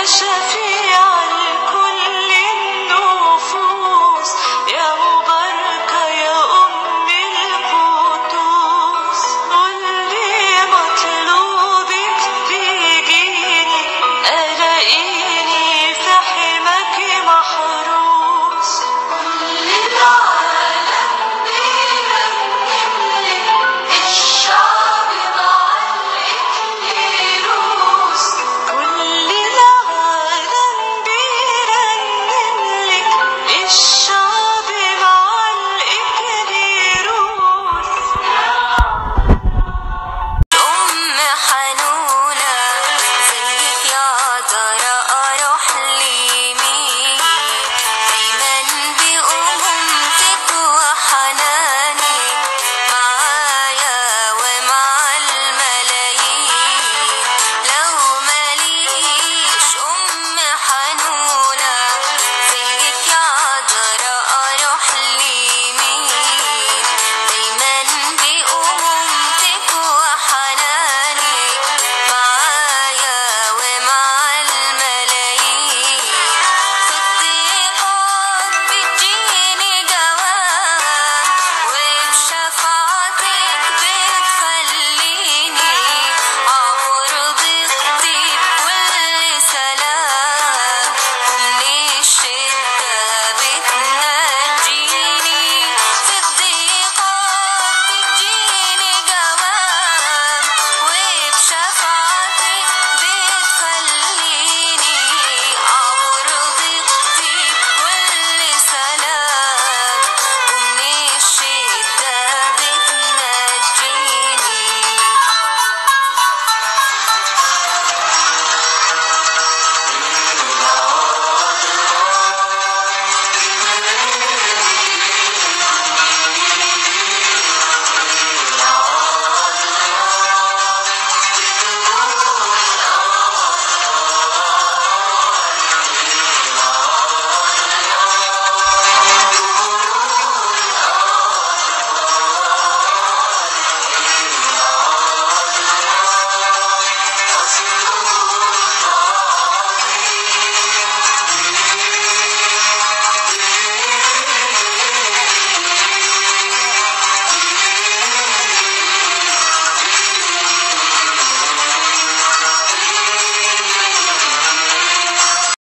Deixa see.